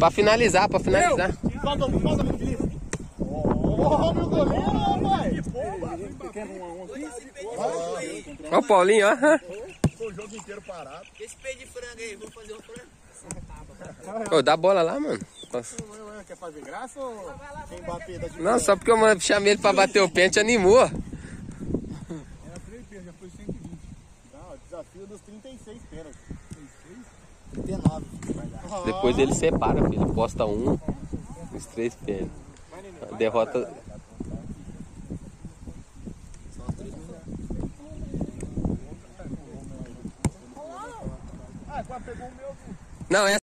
Pra finalizar, pra finalizar. Solta, solta, meu Felipe. Ó, meu goleiro, rapaz. Ó o Paulinho, ó. Foi o jogo inteiro parado. Esse peito de frango aí, vou fazer um frango? Ô, dá bola lá, mano. Quer fazer graça ou quem bater da Não, só porque eu chamei ele pra bater o pênalti, animou. Era 3 pênaltis, já foi 120. Não, desafio dos 36 pênaltis. 39 vai dar. Depois ele separa, filho. Posta um, os três pênaltis. A derrota. Ah, quase pegou o meu. Não, é